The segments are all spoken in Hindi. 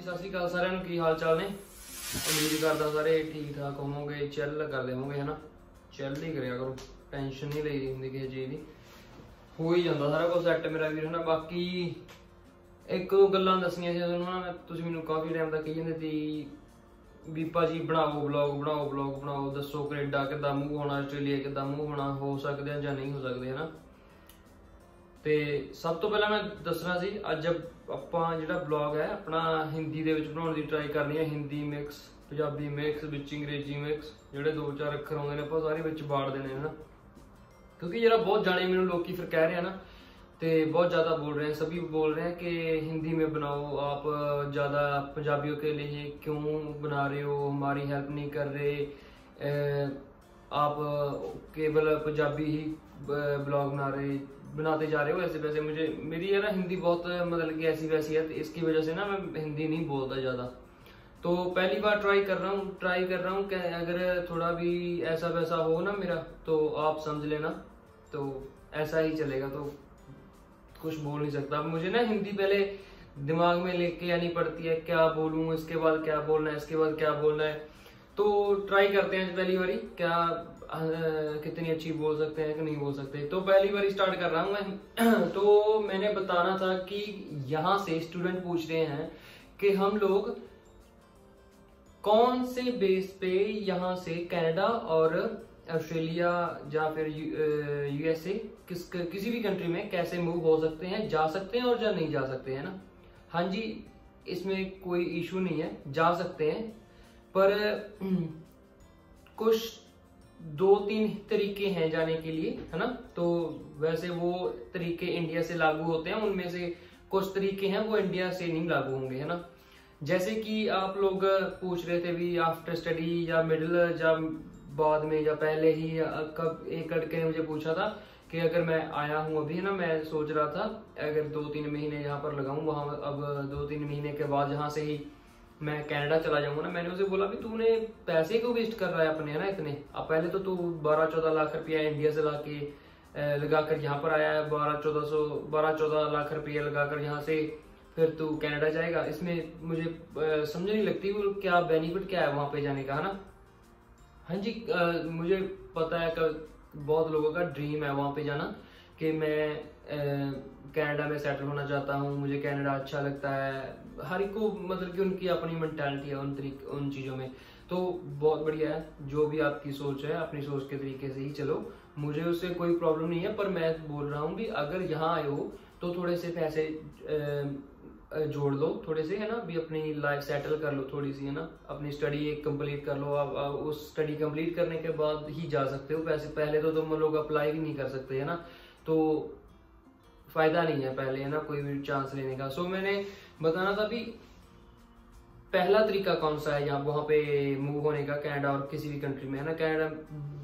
ਜੀ, ਸਤਿ ਸ਼੍ਰੀ ਅਕਾਲ ਸਾਰਿਆਂ ਨੂੰ, ਕੀ ਹਾਲ ਚਾਲ ਨੇ? ਉਮੀਦ ਕਰਦਾ ਸਾਰੇ ਠੀਕ ਠਾਕ ਹੋਵੋਗੇ ਚਿੱਲ ਕਰਦੇ ਹੋਵੋਗੇ ਹਨਾ? ਚਿੱਲ ਹੀ ਕਰਿਆ ਕਰੋ ਟੈਨਸ਼ਨ ਨਹੀਂ ਲਈਦੀ ਹੁੰਦੀ ਕਿਸੇ ਚੀਜ਼ ਦੀ। ਹੋ ਹੀ ਜਾਂਦਾ ਸਾਰਾ ਕੁਝ ਸੈੱਟ ਮੇਰਾ ਵੀਰ, ਹਨਾ? ਬਾਕੀ ਇੱਕ ਦੋ ਗੱਲਾਂ ਦੱਸੀਆਂ ਸੀ ਤੁਹਾਨੂੰ ਨਾ ਤੁਸੀਂ ਮੈਨੂੰ ਕਾਫੀ ਟਾਈਮ ਤੱਕ ਕਹੀ ਜਾਂਦੇ ਸੀ, ਵੀ ਭਾਜੀ ਬਣਾਓ ਵਲੌਗ ਬਣਾਓ ਵਲੌਗ ਬਣਾਓ, ਦੱਸੋ ਕੈਨੇਡਾ ਕਿੱਦਾਂ ਮੂਵ ਹੋਣਾ, ਆਸਟ੍ਰੇਲੀਆ ਕਿੱਦਾਂ ਮੂਵ ਹੋਣਾ, ਹੋ ਸਕਦੇ ਆ ਜਾਂ ਨਹੀਂ ਹੋ ਸਕਦੇ, ਹਨਾ? ਤੇ ਸਭ ਤੋਂ ਪਹਿਲਾਂ ਮੈਂ ਦੱਸਣਾ ਸੀ ਅੱਜ ਆਪਾਂ ਜਿਹੜਾ ਬਲੌਗ ਹੈ ਆਪਣਾ ਹਿੰਦੀ ਦੇ ਵਿੱਚ ਬਣਾਉਣ ਦੀ ਟਰਾਈ ਕਰਨੀ ਹੈ ਹਿੰਦੀ ਮਿਕਸ ਪੰਜਾਬੀ ਮਿਕਸ ਵਿੱਚ ਅੰਗਰੇਜ਼ੀ ਮਿਕਸ ਜਿਹੜੇ ਦੋ ਚਾਰ ਅੱਖਰ ਆਉਂਦੇ ਨੇ ਆਪਾਂ ਸਾਰੇ ਵਿੱਚ ਬਾੜ ਦੇਣੇ ਹਨਾ क्योंकि जरा बहुत जाने मैंने लोग की फिर कह रहे हैं ना तो बहुत ज़्यादा बोल रहे हैं सभी बोल रहे हैं कि हिंदी में बनाओ आप ज़्यादा पंजाबियों के लिए क्यों बना रहे हो हमारी हेल्प नहीं कर रहे अ, आप केवल पंजाबी ही ब्लॉग बना रहे, बनाते जा रहे हो ऐसे वैसे। मुझे, मेरी है ना हिंदी बहुत मतलब कि ऐसी वैसी है तो इसकी वजह से ना मैं हिंदी नहीं बोलता ज़्यादा। तो पहली बार ट्राई कर रहा हूँ ट्राई कर रहा हूँ कि अगर थोड़ा भी ऐसा वैसा हो ना मेरा तो आप समझ लेना। तो ऐसा ही चलेगा तो कुछ बोल नहीं सकता। मुझे ना हिंदी पहले दिमाग में लेके आनी पड़ती है, क्या बोलूँ, इसके बाद क्या बोलना है, इसके बाद क्या बोलना है। तो ट्राई करते हैं पहली बारी, क्या कितनी अच्छी बोल सकते हैं कि नहीं बोल सकते। तो पहली बार स्टार्ट कर रहा हूँ मैं। तो मैंने बताना था कि यहाँ से स्टूडेंट पूछ रहे हैं कि हम लोग कौन से बेस पे यहाँ से कनाडा और ऑस्ट्रेलिया या फिर यूएसए किस, किसी भी कंट्री में कैसे मूव हो सकते हैं, जा सकते हैं और या नहीं जा सकते हैं ना? हाँ जी, इसमें कोई इशू नहीं है, जा सकते हैं। पर कुछ दो तीन तरीके हैं जाने के लिए, है ना? तो वैसे वो तरीके इंडिया से लागू होते हैं, उनमें से कुछ तरीके हैं, वो इंडिया से नहीं लागू होंगे, है ना? जैसे कि आप लोग पूछ रहे थे भी आफ्टर स्टडी या मिडिल या बाद में या पहले ही, कब एक लड़के ने मुझे पूछा था कि अगर मैं आया हूँ अभी, है ना, मैं सोच रहा था, अगर दो तीन महीने यहाँ पर लगाऊँ, वहाँ, अब दो तीन महीने के बाद यहाँ से ही मैं कनाडा चला जाऊँगा ना मैंने उसे बोला भी तूने पैसे क्यों वेस्ट कर रहा है अपने है ना इतने? अब पहले तो तू बारह चौदह लाख रुपया इंडिया से ला के अ, लगाकर यहाँ पर आया है बारह चौदह सौ बारह चौदह लाख रुपया लगा कर यहाँ से फिर तू कनाडा जाएगा। इसमें मुझे समझ नहीं लगती वो क्या बेनिफिट क्या है वहाँ पे जाने का है ना? हाँ जी अ, मुझे पता है कि बहुत लोगों का ड्रीम है वहाँ पे जाना कि मैं कनाडा में सेटल होना चाहता हूँ, मुझे कनाडा अच्छा लगता है। हर एक को मतलब कि उनकी अपनी मेंटालिटी है, उन तरीक, उन चीज़ों में। तो बहुत बढ़िया है, जो भी आपकी सोच है, अपनी सोच के तरीके से ही चलो। मुझे उससे कोई प्रॉब्लम नहीं है, पर मैं बोल रहा हूँ भी अगर यहाँ आए हो तो थोड़े से पैसे जोड़ लो। थोड़े से, है ना, भी अपनी लाइफ सेटल कर लो थोड़ी सी, है ना। अपनी स्टडी एक कंप्लीट कर लो। आप उस स्टडी कंप्लीट करने के बाद ही जा सकते हो। पैसे, पहले तो तुम लोग अप्लाई भी नहीं कर सकते, है ना। तो फ़ायदा नहीं है पहले, है ना? कोई भी चांस लेने का। सो मैंने बताना था भी पहला तरीका कौन सा है यहाँ वहाँ पे मूव होने का कनाडा और किसी भी कंट्री में, है ना? कनाडा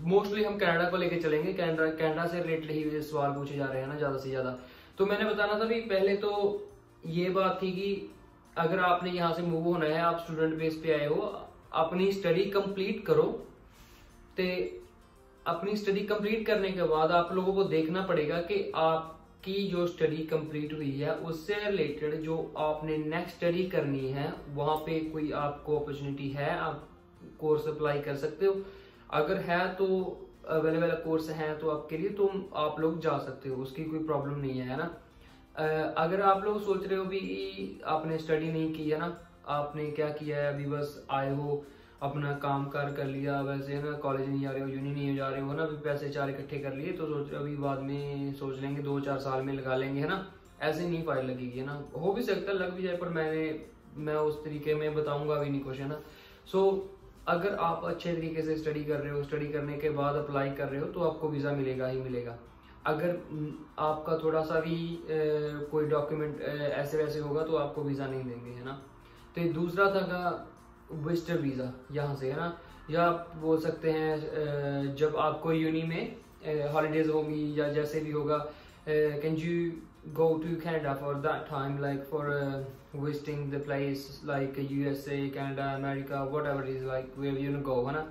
मोस्टली हम कनाडा को लेके चलेंगे। कनाडा कनाडा से रिलेटेड ही सवाल पूछे जा रहे हैं ना? ज़्यादा से ज़्यादा। तो मैंने बताना था भी पहले तो ये बात थी कि अगर आपने यहाँ से मूव होना है, आप स्टूडेंट बेस पे आए हो, अपनी स्टडी कंप्लीट करो। ते अपनी स्टडी कंप्लीट करने के बाद आप लोगों को देखना पड़ेगा कि आपकी जो स्टडी कंप्लीट हुई है, उससे रिलेटेड जो आपने नेक्स्ट स्टडी करनी है, वहाँ पे कोई आपको अपॉर्चुनिटी है, आप कोर्स अप्लाई कर सकते हो। अगर है तो अवेलेबल कोर्स है तो आपके लिए तो आप लोग जा सकते हो, उसकी कोई प्रॉब्लम नहीं है ना? अगर आप लोग सोच रहे हो भी आपने स्टडी नहीं की, है ना? आपने क्या किया है? अभी बस आए हो अपना काम कार कर लिया वैसे है ना कॉलेज नहीं जा रहे हो यूनी नहीं जा रहे हो ना अभी पैसे चार इकट्ठे कर लिए तो सोच अभी बाद में सोच लेंगे दो चार साल में लगा लेंगे है ना ऐसे नहीं फ़ाइल लगेगी है ना हो भी सकता है लग भी जाए पर मैंने मैं उस तरीके में बताऊँगा भी नहीं कुछ है ना सो so, अगर आप अच्छे तरीके से स्टडी कर रहे हो स्टडी करने के बाद अप्लाई कर रहे हो तो आपको वीज़ा मिलेगा ही मिलेगा अगर आपका थोड़ा सा भी अ, कोई डॉक्यूमेंट ऐसे वैसे होगा तो आपको वीज़ा नहीं देंगे है ना तो दूसरा था विजिटर वीज़ा यहाँ से, है ना? या आप बोल सकते हैं जब आपको यूनी में हॉलीडेज होंगी या जैसे भी होगा can you go to Canada for that time like for visiting the place like U S A Canada America whatever is like where you go है ना?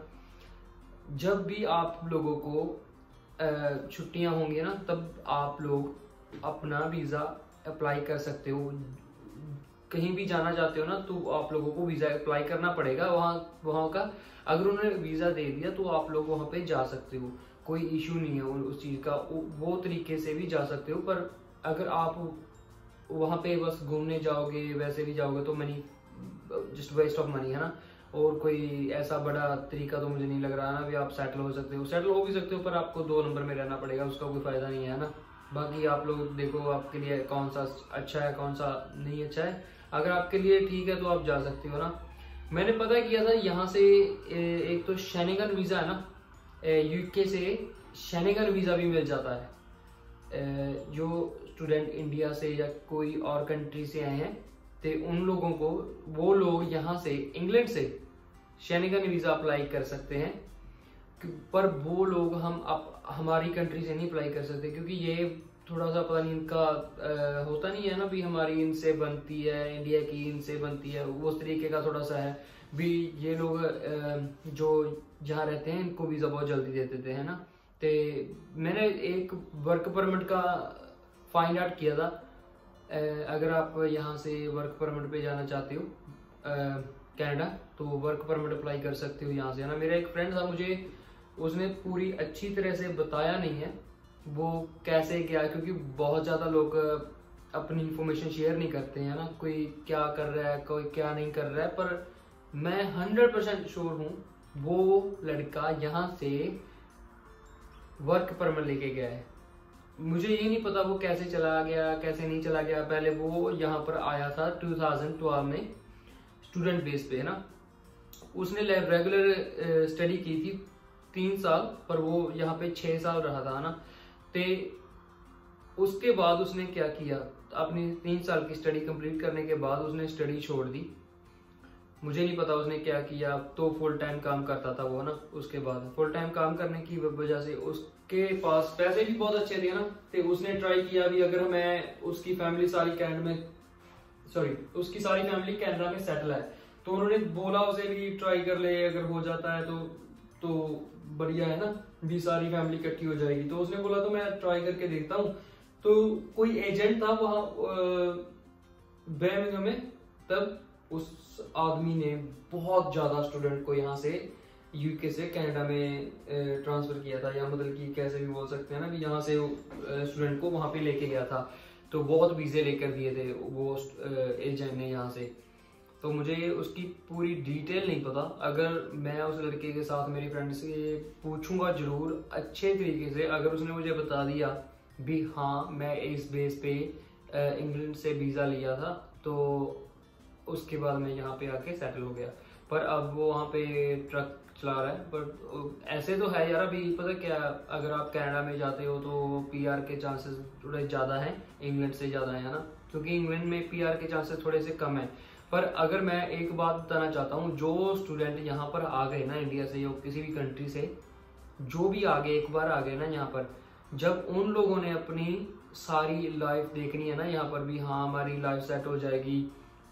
जब भी आप लोगों को छुट्टियाँ होंगी ना, तब आप लोग अपना वीज़ा अप्लाई कर सकते हो कहीं भी जाना चाहते हो ना तो आप लोगों को वीज़ा अप्लाई करना पड़ेगा वहाँ वहाँ का। अगर उन्होंने वीज़ा दे दिया तो आप लोग वहाँ पे जा सकते हो। कोई इशू नहीं है उस चीज़ का। वो तरीके से भी जा सकते हो, पर अगर आप वहाँ पे बस घूमने जाओगे, वैसे भी जाओगे तो money just waste of money है ना? और कोई ऐसा बड़ा तरीका तो मुझे नहीं लग रहा है ना भी आप सेटल हो सकते हो। सेटल हो भी सकते हो, पर आपको दो नंबर में रहना पड़ेगा, उसका कोई फ़ायदा नहीं है ना? बाकी आप लोग देखो आपके लिए कौन सा अच्छा है, कौन सा नहीं अच्छा है। अगर आपके लिए ठीक है तो आप जा सकते हो ना। मैंने पता किया था यहाँ से एक तो शैनिगन वीज़ा है ना। यूके से शैनिगन वीज़ा भी मिल जाता है। जो स्टूडेंट इंडिया से या कोई और कंट्री से आए हैं तो उन लोगों को, वो लोग यहाँ से इंग्लैंड से शैनिगन वीज़ा अप्लाई कर सकते हैं। पर वो लोग हम अप, हमारी कंट्री से नहीं अप्लाई कर सकते क्योंकि ये थोड़ा सा पता नहीं इनका होता नहीं है ना भी हमारी इनसे बनती है इंडिया की इनसे बनती है उस तरीके का थोड़ा सा है। भी ये लोग जो जहाँ रहते हैं इनको वीज़ा बहुत जल्दी दे देते हैं ना? तो मैंने एक वर्क परमिट का फाइंड आउट किया था। अगर आप यहाँ से वर्क परमिट पे जाना चाहते हो कनाडा तो वर्क परमिट अप्लाई कर सकते हो यहाँ से है ना? मेरा एक फ्रेंड था मुझे उसने पूरी अच्छी तरह से बताया नहीं है, वो कैसे क्या, क्योंकि बहुत ज़्यादा लोग अपनी इंफॉर्मेशन शेयर नहीं करते हैं ना? कोई क्या कर रहा है, कोई क्या नहीं कर रहा है, पर मैं हंड्रेड परसेंट श्योर हूँ, वो लड़का यहाँ से वर्क परमिट लेके गया है। मुझे ये नहीं पता वो कैसे चला गया, कैसे नहीं चला गया। पहले वो यहाँ पर आया था 2012 में स्टूडेंट बेस पे, है ना? उसने रेगुलर स्टडी की थी। तीन साल, पर वो यहाँ पे छह साल रहा था ना? ते उसके बाद उसने क्या किया? अपनी तीन साल की स्टडी कंप्लीट करने के बाद उसने स्टडी छोड़ दी। मुझे नहीं पता उसने क्या किया। तो फुल टाइम काम करता था वो ना? उसके बाद फुल टाइम काम करने की वजह से उसके पास पैसे भी बहुत अच्छे थे ना? तो उसने ट्राई किया भी। अगर मैं उसकी फैमिली सारी कैनेडा में सॉरी उसकी सारी फैमिली कैनेडा में सेटल है तो उन्होंने बोला उसे भी ट्राई कर ले। अगर हो जाता है तो तो बढ़िया है ना, भी सारी फैमिली इकट्ठी हो जाएगी। तो उसने बोला तो मैं ट्राई करके देखता हूँ। तो कोई एजेंट था वहाँ बर्मिंघम में, तब उस आदमी ने बहुत ज़्यादा स्टूडेंट को यहाँ से यूके से कनाडा में ट्रांसफ़र किया था, या मतलब कि कैसे भी बोल सकते हैं ना, कि यहाँ से स्टूडेंट को वहाँ पे लेके गया था। तो बहुत वीजे लेकर दिए थे वो एजेंट ने यहाँ से। तो मुझे उसकी पूरी डिटेल नहीं पता। अगर मैं उस लड़के के साथ, मेरी फ्रेंड से पूछूँगा ज़रूर अच्छे तरीके से। अगर उसने मुझे बता दिया भी हाँ मैं इस बेस पे इंग्लैंड से वीज़ा लिया था तो उसके बाद मैं यहाँ पे आके सेटल हो गया। पर अब वो वहाँ पे ट्रक चला रहा है। पर ऐसे तो है यार अभी, पता क्या, अगर आप कनाडा में जाते हो तो पीआर के चांसेस थोड़े ज़्यादा हैं इंग्लैंड से ज़्यादा है ना? क्योंकि इंग्लैंड में पीआर के चांसेस थोड़े से कम है। पर अगर मैं एक बात बताना चाहता हूँ, जो स्टूडेंट यहाँ पर आ गए ना इंडिया से या किसी भी कंट्री से, जो भी आ गए, एक बार आ गए ना यहाँ पर, जब उन लोगों ने अपनी सारी लाइफ देखनी है ना यहाँ पर भी हाँ हमारी लाइफ सेट हो जाएगी,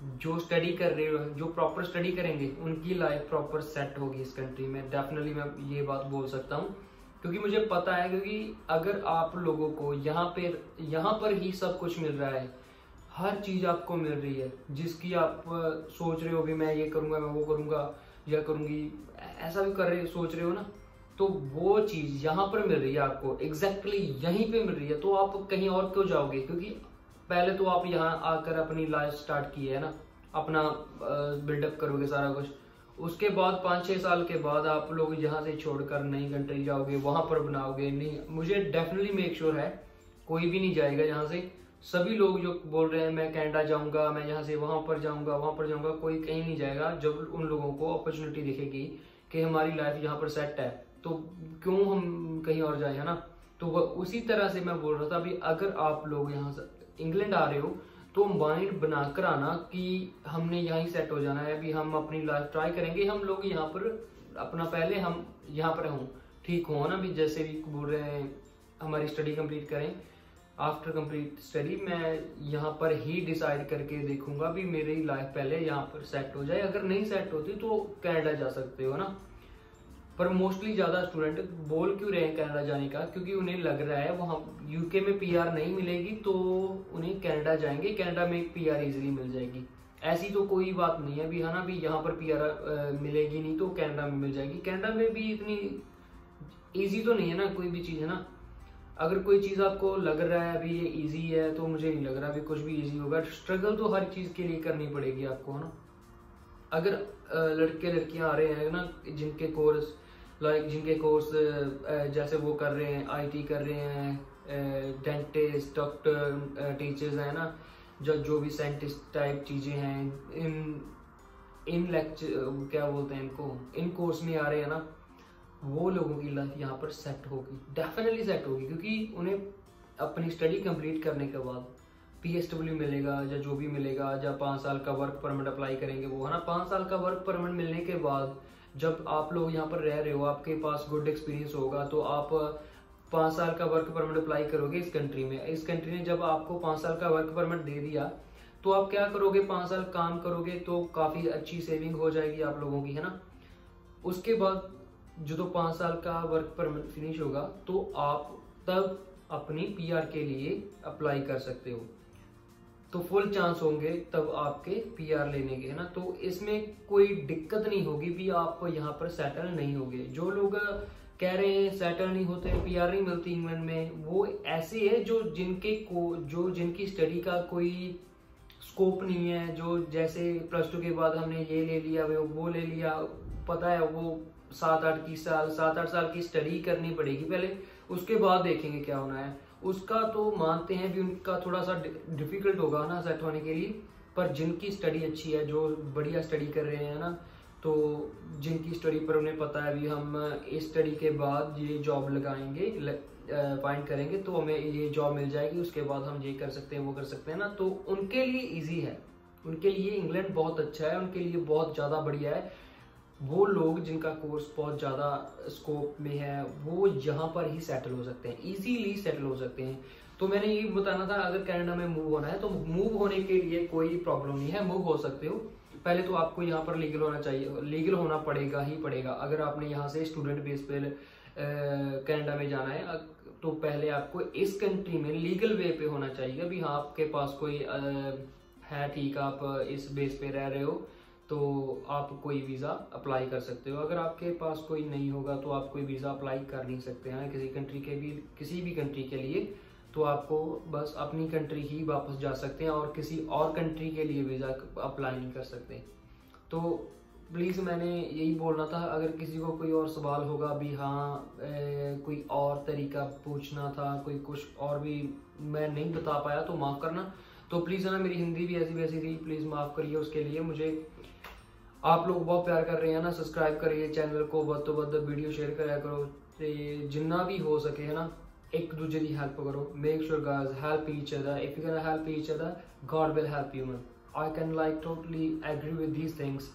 जो स्टडी कर रहे हो, जो प्रॉपर स्टडी करेंगे, उनकी लाइफ प्रॉपर सेट होगी इस कंट्री में। डेफिनेटली मैं ये बात बोल सकता हूँ, क्योंकि मुझे पता है, क्योंकि अगर आप लोगों को यहाँ पे, यहाँ पर ही सब कुछ मिल रहा है हर चीज़ आपको मिल रही है, जिसकी आप सोच रहे हो भी मैं ये करूँगा, मैं वो करूँगा, या करूँगी, ऐसा भी कर रहे, सोच रहे हो ना तो वो चीज़ यहाँ पर मिल रही है आपको एग्जैक्टली exactly यहीं पे मिल रही है तो आप कहीं और क्यों जाओगे? क्योंकि पहले तो आप यहाँ आकर अपनी लाइफ स्टार्ट की है ना, अपना बिल्डअप करोगे सारा कुछ। उसके बाद पाँच छह साल के बाद आप लोग यहाँ से छोड़कर नई कंट्री जाओगे, वहाँ पर बनाओगे, नहीं, मुझे डेफिनेटली मेक श्योर है, कोई भी नहीं जाएगा यहाँ से। सभी लोग जो बोल रहे हैं, मैं कनाडा जाऊँगा, मैं यहाँ से वहाँ पर जाऊँगा, वहाँ पर जाऊँगा, कोई कहीं नहीं जाएगा जब उन लोगों को अपॉर्चुनिटी दिखेगी कि हमारी लाइफ यहाँ पर सेट है। तो क्यों हम कहीं और जाए, है ना? तो वह उसी तरह से मैं बोल रहा था, अभी अगर आप लोग यहाँ से इंग्लैंड आ रहे हो तो माइंड बनाकर आना कि हमने यहाँ सेट हो जाना है। अभी हम अपनी लाइफ ट्राई करेंगे, हम लोग यहाँ पर अपना पहले हम यहाँ पर हों ठीक हो ना? भी जैसे भी बोल रहे हैं, हमारी स्टडी कंप्लीट करें। आफ्टर कंप्लीट स्टडी मैं यहाँ पर ही डिसाइड करके देखूँगा भी मेरी लाइफ पहले यहाँ पर सेट हो जाए। अगर नहीं सेट होती तो कनाडा जा सकते हो ना? पर मोस्टली ज़्यादा स्टूडेंट बोल क्यों रहे हैं कनाडा जाने का? क्योंकि उन्हें लग रहा है वहाँ यूके में पीआर नहीं मिलेगी तो उन्हें कनाडा जाएँगे। कनाडा में पीआर इजीली मिल जाएगी। ऐसी तो कोई बात नहीं है। भी है ना भी यहाँ पर पीआर मिलेगी नहीं तो कनाडा में मिल जाएगी। कनाडा में भी इतनी इजी तो नहीं है ना? कोई भी चीज़ है ना? अगर कोई चीज़ आपको लग रहा है, अभी ये इजी है तो मुझे नहीं लग रहा, अभी कुछ भी इजी होगा। स्ट्रगल तो हर चीज़ के लिए करनी पड़ेगी आपको, है ना? अगर लड़के लड़कियाँ आ रहे हैं, ना, जिनके कोर्स लाइक जिनके कोर्स जैसे वो कर रहे हैं आईटी कर रहे हैं डेंटिस्ट डॉक्टर टीचर्स हैं, ना, जो जो भी साइंटिस्ट टाइप चीज़ें हैं, इन इन लेक्चर क्या बोलते हैं इनको, इन कोर्स में आ रहे हैं, ना वो लोगों की लाइफ यहाँ पर सेट होगी। डेफिनेटली सेट होगी, क्योंकि उन्हें अपनी स्टडी कंप्लीट करने के बाद पी एस डब्ल्यू मिलेगा या जो भी मिलेगा, या पाँच साल का वर्क परमिट अप्लाई करेंगे वो, है ना? पाँच साल का वर्क परमिट मिलने के बाद जब आप लोग यहाँ पर रह रहे हो, आपके पास गुड एक्सपीरियंस होगा तो आप पाँच साल का वर्क परमिट अप्लाई करोगे इस कंट्री में। इस कंट्री ने जब आपको पाँच साल का वर्क परमिट दे दिया तो आप क्या करोगे? पाँच साल काम करोगे तो काफ़ी अच्छी सेविंग हो जाएगी आप लोगों की, है ना? उसके बाद जो तो पाँच साल का वर्क परमिट फिनिश होगा तो आप तब अपनी पीआर के लिए अप्लाई कर सकते हो। तो फुल चांस होंगे तब आपके पीआर लेने के, है ना? तो इसमें कोई दिक्कत नहीं होगी भी आप यहाँ पर सेटल नहीं होगे। जो लोग कह रहे हैं सेटल नहीं होते पीआर नहीं मिलती इंग्लैंड में, वो ऐसे है जो जिनके को, जो जिनकी स्टडी का कोई स्कोप नहीं है, जो जैसे प्लस टू के बाद हमने ये ले लिया वो ले लिया, पता है वो सात आठ की साल, सात आठ साल की स्टडी करनी पड़ेगी पहले। उसके बाद देखेंगे क्या होना है। उसका तो मानते हैं भी उनका थोड़ा सा डिफ़िकल्ट होगा ना सेट होने के लिए। पर जिनकी स्टडी अच्छी है, जो बढ़िया स्टडी कर रहे हैं ना तो जिनकी स्टडी पर उन्हें पता है भी हम इस स्टडी के बाद ये जॉब लगाएँगे फाइंड करेंगे तो हमें ये जॉब मिल जाएगी, उसके बाद हम ये कर सकते हैं, वो कर सकते हैं ना। तो उनके लिए ईजी है। उनके लिए इंग्लैंड बहुत अच्छा है, उनके लिए बहुत ज़्यादा बढ़िया है। वो लोग जिनका कोर्स बहुत ज़्यादा स्कोप में है वो यहाँ पर ही सेटल हो सकते हैं इजीली सेटल हो सकते हैं। तो मैंने ये बताना था अगर कनाडा में मूव होना है तो मूव होने के लिए कोई प्रॉब्लम नहीं है मूव हो सकते हो। पहले तो आपको यहाँ पर लीगल होना चाहिए लीगल होना पड़ेगा ही पड़ेगा। अगर आपने यहाँ से स्टूडेंट बेस पे कनाडा में जाना है तो पहले आपको इस कंट्री में लीगल वे पे होना चाहिए अभी हाँ आपके पास कोई आ, है ठीक आप इस बेस पे रह रहे हो। तो आप कोई वीज़ा अप्लाई कर सकते हो। अगर आपके पास कोई नहीं होगा तो आप कोई वीज़ा अप्लाई कर नहीं सकते हैं किसी कंट्री के भी किसी भी कंट्री के लिए तो आपको बस अपनी कंट्री ही वापस जा सकते हैं और किसी और कंट्री के लिए वीज़ा अप्लाई नहीं कर सकते। तो प्लीज़ मैंने यही बोलना था अगर किसी को कोई और सवाल होगा भी हाँ ए, कोई और तरीका पूछना था कोई कुछ और भी मैं नहीं बता पाया तो माफ़ करना। तो प्लीज़ ना मेरी हिंदी भी ऐसी वैसी थी प्लीज़ माफ़ करिए उसके लिए मुझे आप लोग बहुत प्यार कर रहे हैं ना सब्सक्राइब करिए ਚੈਨਲ ਕੋ ਵੱਧ ਤੋਂ ਵੱਧ ਵੀਡੀਓ ਸ਼ੇਅਰ ਕਰਿਆ ਕਰੋ ਤੇ ਜਿੰਨਾ ਵੀ ਹੋ ਸਕੇ ਹੈ ਨਾ ਇੱਕ ਦੂਜੇ ਦੀ ਹੈਲਪ ਕਰੋ make sure guys help each other if you gonna help each other God will help you man I can like totally agree with these things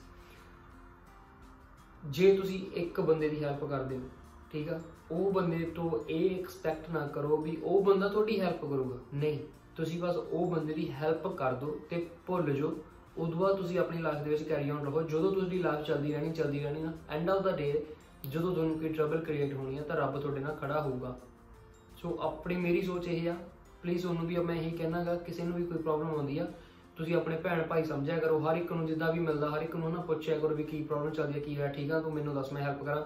ਜੇ ਤੁਸੀਂ ਇੱਕ ਬੰਦੇ ਦੀ ਹੈਲਪ ਕਰਦੇ ਹੋ ਠੀਕ ਆ ਉਹ ਬੰਦੇ ਤੋਂ ਇਹ ਐਕਸਪੈਕਟ ਨਾ ਕਰੋ ਵੀ ਉਹ ਬੰਦਾ ਤੁਹਾਡੀ ਹੈਲਪ ਕਰੂਗਾ ਨਹੀਂ ਤੁਸੀਂ ਬਸ ਉਹ ਬੰਦੇ ਦੀ ਹੈਲਪ ਕਰ ਦਿਓ ਤੇ ਭੁੱਲ ਜਾਓ ਉਦੋਂ ਬਾਅਦ ਤੁਸੀਂ ਆਪਣੀ ਲਾਈਫ ਦੇ ਵਿੱਚ ਕੈਰੀ ਆਨ ਰਹੋ। ਜਦੋਂ ਤੁਹਾਡੀ ਲਾਈਫ ਚੱਲਦੀ ਰਹਿਣੀ ਚੱਲਦੀ ਰਹਿਣੀ ਨਾ ਐਂਡ ਆਫ ਦਾ ਡੇ ਜਦੋਂ ਤੁਹਾਨੂੰ ਕੋਈ ਟਰਬਲ ਕ੍ਰੀਏਟ ਹੋਣੀ ਹੈ ਤਾਂ ਰੱਬ ਤੁਹਾਡੇ ਨਾਲ ਖੜਾ ਹੋਊਗਾ। ਸੋ ਆਪਣੀ ਮੇਰੀ ਸੋਚ ਇਹ ਆ ਪਲੀਜ਼ ਉਹਨੂੰ ਵੀ ਮੈਂ ਇਹੀ ਕਹਿਣਾਗਾ, ਕਿਸੇ ਨੂੰ ਵੀ ਕੋਈ ਪ੍ਰੋਬਲਮ ਆਉਂਦੀ ਆ, ਤੁਸੀਂ ਆਪਣੇ ਭੈਣ ਭਾਈ ਸਮਝਿਆ ਕਰੋ, ਹਰ ਇੱਕ ਨੂੰ ਜਿੱਦਾਂ ਵੀ ਮਿਲਦਾ, ਹਰ ਇੱਕ ਨੂੰ ਨਾ ਪੁੱਛਿਆ ਕਰੋ ਵੀ ਕੀ ਪ੍ਰੋਬਲਮ ਚੱਲਦੀ ਹੈ ਕੀ ਹੈ ਠੀਕ ਆ, ਤੂੰ ਮੈਨੂੰ ਦੱਸ, ਮੈਂ ਹੈਲਪ ਕਰਾਂ।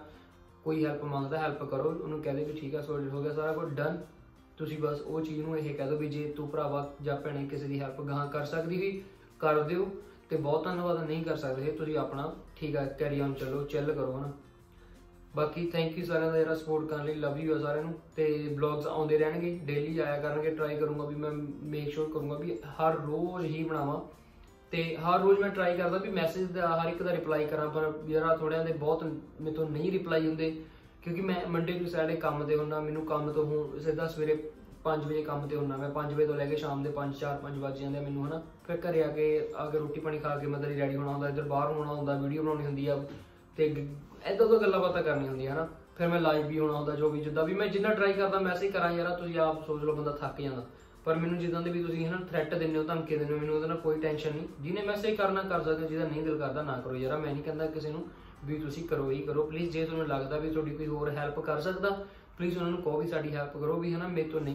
ਕੋਈ ਹੈਲਪ ਮੰਗਦਾ ਹੈਲਪ ਕਰੋ, ਉਹਨੂੰ ਕਹਿ ਦੇ ਵੀ ਠੀਕ ਆ ਸੋਲਡ ਹੋ ਗਿਆ, ਸਾਰਾ ਕੁਝ ਡਨ ਤੁਸੀਂ ਬਸ ਉਹ ਚੀਜ਼ ਨੂੰ ਇਹ ਕਹਿ ਦਿਓ ਵੀ ਜੇ ਤੂੰ ਭਰਾਵਾ ਜਾਂ ਭੈਣੇ ਕਿਸੇ ਦੀ ਹੈਲਪ ਗਾਹਾਂ ਕਰ ਸਕਦੀ ਹੋਈ ਕਰ ਦਿਓ ਤੇ ਬਹੁਤ ਧੰਨਵਾਦ, ਨਹੀਂ ਕਰ ਸਕਦੇ, ਤੁਸੀਂ ਆਪਣਾ ਠੀਕ ਹੈ ਕੈਰੀ ਔਨ ਚੱਲੋ ਚਿੱਲ ਕਰੋ, ਹਨਾ। ਬਾਕੀ ਥੈਂਕ ਯੂ ਸਾਰਿਆਂ ਦਾ ਜਿਹੜਾ ਸਪੋਰਟ ਕਰਨ ਲਈ ਲਵ ਯੂ ਆ ਸਾਰਿਆਂ ਨੂੰ, ਤੇ ਵਲੌਗਸ ਆਉਂਦੇ ਰਹਿਣਗੇ ਡੇਲੀ ਆਇਆ ਕਰਨਗੇ ਟਰਾਈ ਕਰੂੰਗਾ ਵੀ ਮੈਂ ਮੇਕ ਸ਼ੋਰ ਕਰੂੰਗਾ ਵੀ ਹਰ ਰੋਜ਼ ਹੀ ਬਣਾਵਾਂ, ਤੇ ਹਰ ਰੋਜ਼ ਮੈਂ ਟਰਾਈ ਕਰਦਾ ਵੀ ਮੈਸੇਜ ਦਾ, ਹਰ ਇੱਕ ਦਾ ਰਿਪਲਾਈ ਕਰਾਂ, ਪਰ ਜਿਹੜਾ ਥੋੜਿਆਂ ਦੇ ਬਹੁਤ ਮੇਰੇ ਤੋਂ ਨਹੀਂ ਰਿਪਲਾਈ ਹੁੰਦੇ, ਕਿਉਂਕਿ ਮੈਂ ਮੰਡੇ ਟੂ ਸੈਟਰਡੇ ਕੰਮ ਤੇ ਹੁੰਦਾ, ਮੈਨੂੰ ਕੰਮ ਤੋਂ ਹੁਣ ਸਿੱਧਾ ਸਵੇਰੇ 5 ਵਜੇ ਕੰਮ ਤੇ ਹੁੰਨਾ ਮੈਂ 5 ਵਜੇ ਤੋਂ ਲੈ ਕੇ ਸ਼ਾਮ ਦੇ 5 4 5 ਵਜੇ ਜਾਂਦੇ ਮੈਨੂੰ, ਹਨਾ? ਫਿਰ ਘਰੇ ਆ ਕੇ ਆ ਕੇ ਰੋਟੀ ਪਾਣੀ ਖਾ ਕੇ ਮਦਰ ਰੈਡੀ ਹੋਣਾ ਹੁੰਦਾ, ਇੱਧਰ ਬਾਹਰ ਹੋਣਾ ਹੁੰਦਾ, ਵੀਡੀਓ ਬਣਾਉਣੀ ਹੁੰਦੀ ਆ, ਤੇ ਇਦਾਂ ਤੋਂ ਗੱਲਾਂ ਬਾਤਾਂ ਕਰਨੀ ਹੁੰਦੀ ਹਨਾ? ਫਿਰ ਮੈਂ ਲਾਈਵ ਵੀ ਹੋਣਾ ਹੁੰਦਾ, ਜੋ ਵੀ, ਜਿੱਦਾਂ ਵੀ, ਮੈਂ ਜਿੰਨਾ ਟਰਾਈ ਕਰਦਾ ਮੈਸੇਜ ਕਰਾਂ, ਯਾਰ, ਤੁਸੀਂ ਆਪ ਸੋਚ ਲਓ ਬੰਦਾ ਥੱਕ ਜਾਂਦਾ। ਪਰ ਮੈਨੂੰ ਜਿੱਦਾਂ ਦੇ ਵੀ ਤੁਸੀਂ, ਹਨਾ ਥ੍ਰੈਟ ਦਿੰਦੇ ਹੋ, ਧਮਕੀ ਦਿੰਦੇ ਹੋ, ਮੈਨੂੰ ਉਹਦੇ ਨਾਲ ਕੋਈ ਟੈਨਸ਼ਨ ਨਹੀਂ। ਜਿਹਨੇ ਮੈਸੇਜ ਕਰਨਾ, ਕਰ ਸਕਦੇ, ਜਿਹਦਾ ਨਹੀਂ ਦਿਲ ਕਰਦਾ, ਨਾ ਕਰੋ। ਯਾਰ, ਮੈਂ ਨਹੀਂ ਕਹਿੰਦਾ ਕਿਸੇ ਨੂੰ ਵੀ ਤੁਸੀਂ ਕਰੋ ਹੀ ਕਰੋ। ਪਲੀਜ਼ ਜੇ ਤੁਹਾਨੂੰ ਲੱਗਦਾ ਵੀ ਤੁਹਾਡੀ ਕੋਈ ਹੋਰ ਹੈਲਪ ਕਰ ਸਕਦਾ ਪਲੀਜ਼ ਉਹਨਾਂ ਨੂੰ ਕਹੋ ਵੀ ਸਾਡੀ ਹੈਲਪ ਕਰੋ ਵੀ, ਹਨਾ, ਮੇਰੇ ਤੋਂ ਨਹੀਂ।